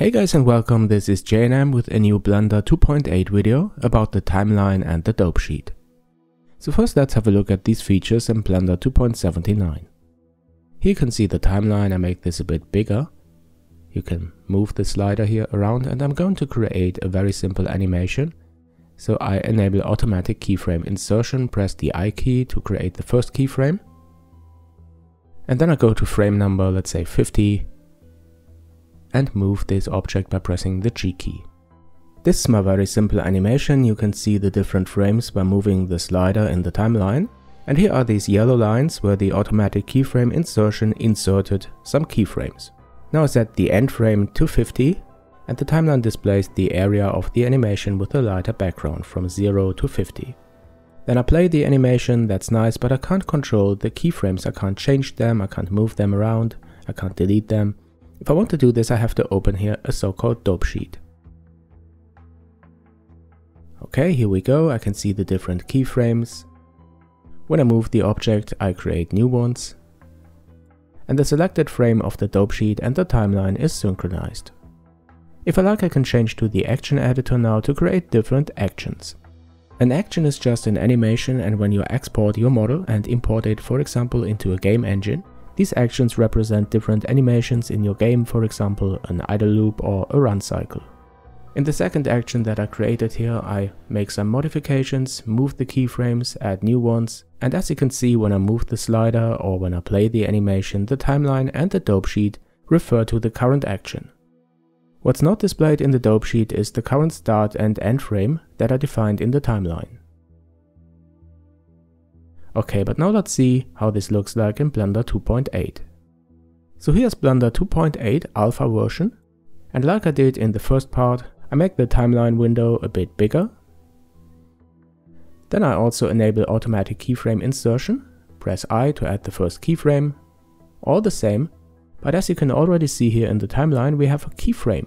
Hey guys and welcome, this is Jayanam with a new Blender 2.8 video about the timeline and the dope sheet. So first let's have a look at these features in Blender 2.79. Here you can see the timeline, I make this a bit bigger. You can move the slider here around and I'm going to create a very simple animation. So I enable automatic keyframe insertion, press the I key to create the first keyframe. And then I go to frame number, let's say 50, and move this object by pressing the G key. This is my very simple animation, you can see the different frames by moving the slider in the timeline. And here are these yellow lines where the automatic keyframe insertion inserted some keyframes. Now I set the end frame to 50 and the timeline displays the area of the animation with a lighter background from 0 to 50. Then I play the animation, that's nice, but I can't control the keyframes, I can't change them, I can't move them around, I can't delete them. If I want to do this, I have to open here a so-called dope sheet. Okay, here we go, I can see the different keyframes. When I move the object, I create new ones. And the selected frame of the dope sheet and the timeline is synchronized. If I like, I can change to the action editor now to create different actions. An action is just an animation and when you export your model and import it for example into a game engine, these actions represent different animations in your game, for example an idle loop or a run cycle. In the second action that I created here, I make some modifications, move the keyframes, add new ones, and as you can see when I move the slider or when I play the animation, the timeline and the dope sheet refer to the current action. What's not displayed in the dope sheet is the current start and end frame that are defined in the timeline. Okay, but now let's see how this looks like in Blender 2.8. So here's Blender 2.8 alpha version, and like I did in the first part, I make the timeline window a bit bigger. Then I also enable automatic keyframe insertion, press I to add the first keyframe, all the same, but as you can already see here in the timeline we have a keyframe,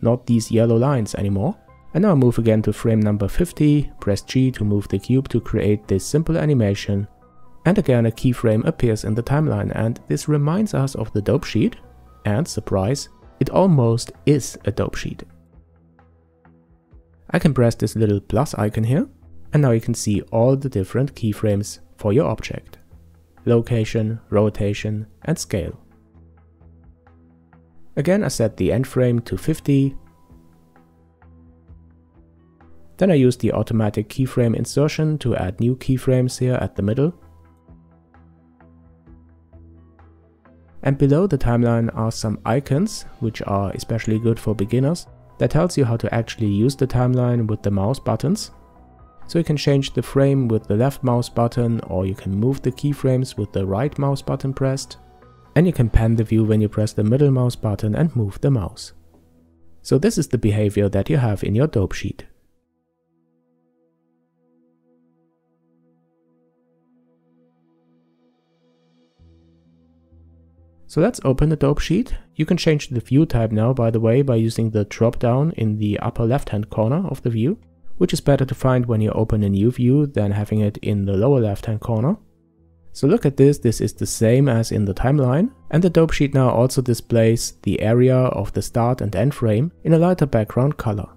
not these yellow lines anymore. And now move again to frame number 50, press G to move the cube to create this simple animation. And again a keyframe appears in the timeline and this reminds us of the dope sheet. And surprise, it almost is a dope sheet. I can press this little plus icon here and now you can see all the different keyframes for your object. Location, rotation and scale. Again I set the end frame to 50 then I use the automatic keyframe insertion to add new keyframes here at the middle. And below the timeline are some icons, which are especially good for beginners, that tells you how to actually use the timeline with the mouse buttons. So you can change the frame with the left mouse button or you can move the keyframes with the right mouse button pressed. And you can pan the view when you press the middle mouse button and move the mouse. So this is the behavior that you have in your dope sheet. So let's open the dope sheet. You can change the view type now, by the way, by using the drop down in the upper left hand corner of the view, which is better to find when you open a new view than having it in the lower left hand corner. So look at this, this is the same as in the timeline, and the dope sheet now also displays the area of the start and end frame in a lighter background color.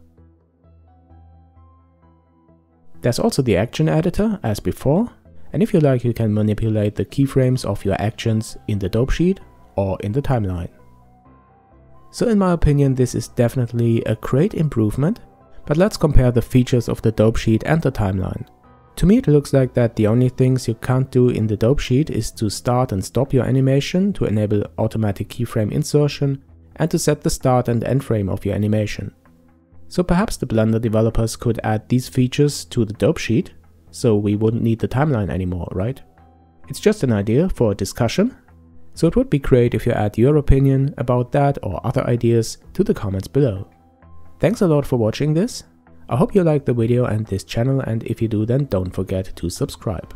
There's also the action editor as before, and if you like you can manipulate the keyframes of your actions in the dope sheet or in the timeline. So in my opinion this is definitely a great improvement, but let's compare the features of the dope sheet and the timeline. To me it looks like that the only things you can't do in the dope sheet is to start and stop your animation to enable automatic keyframe insertion and to set the start and end frame of your animation. So perhaps the Blender developers could add these features to the dope sheet, so we wouldn't need the timeline anymore, right? It's just an idea for a discussion so it would be great if you add your opinion about that or other ideas to the comments below. Thanks a lot for watching this. I hope you liked the video and this channel and if you do then don't forget to subscribe.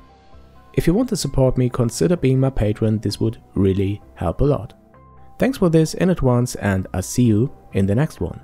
If you want to support me consider being my patron, this would really help a lot. Thanks for this in advance and I'll see you in the next one.